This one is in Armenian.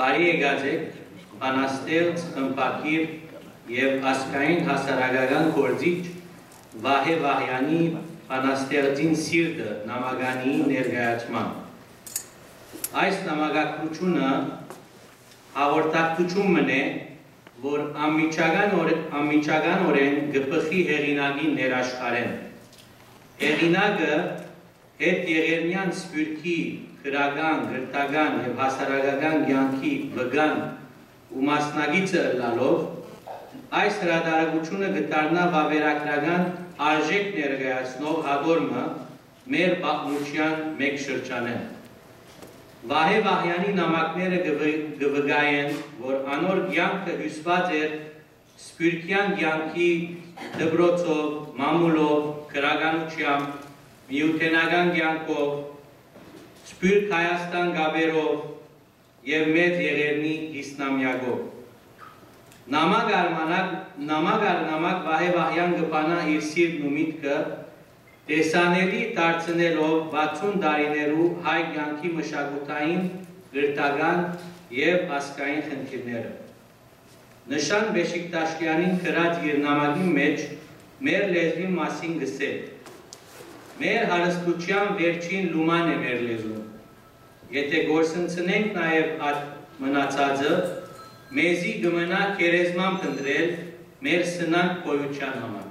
բարի եկած եք բանաստեղծ, խմբակիր եւ ասկային հասարակական գործիչ Վահե Վահյանի բանաստեղծին սիրտը նամականի ներկայացման։ Այս նամակակցությունը հաղորդակցություն մնե, որ ամիջական ամիջական օրեն գպխի հեղինակի ներաշխարեն։ Հեղինակը հետ Եղերնյան սպյուրքի քրական, գրտական եւ հասարակական կյանքի վգան ու մասնագիծը լալով այս հրադարագությունը գտարնա վավերագրական արժեք ներկայացնող հադորմը մեր բաղմուչյան մեկ շրջանեն։ Վահե Վահյանի նամակները գվգայեն, որ անոր կյանքը հյուսված էր սպյուրքյան կյանքի դբրոցով, մամուլով, քրականությամբ, միութենական կյանքով, Սպյուրք Հայաստան գաբերով եւ մեծ եղերնի Իսլամյակով։ Նամակ արմանակ, նամակ Վահե Վահյան գպանա իր սիրտն ու միտքը տեսանելի դարձնելով 60 տարիներու հայ կյանքի մշակութային, գրտական եւ ասկային խնդիրները։ Նշան Բեշիկտաշկյանին գրած իր նամակի մեջ մեր լեզվի մասին գսել Մեր հարստության վերջին լուման է մեր լեզուն։ Եթե գործընծնենք նաև այդ մնացածը, մեզի գմնա կերեզման պնդրել մեր սնանք կոյության համար։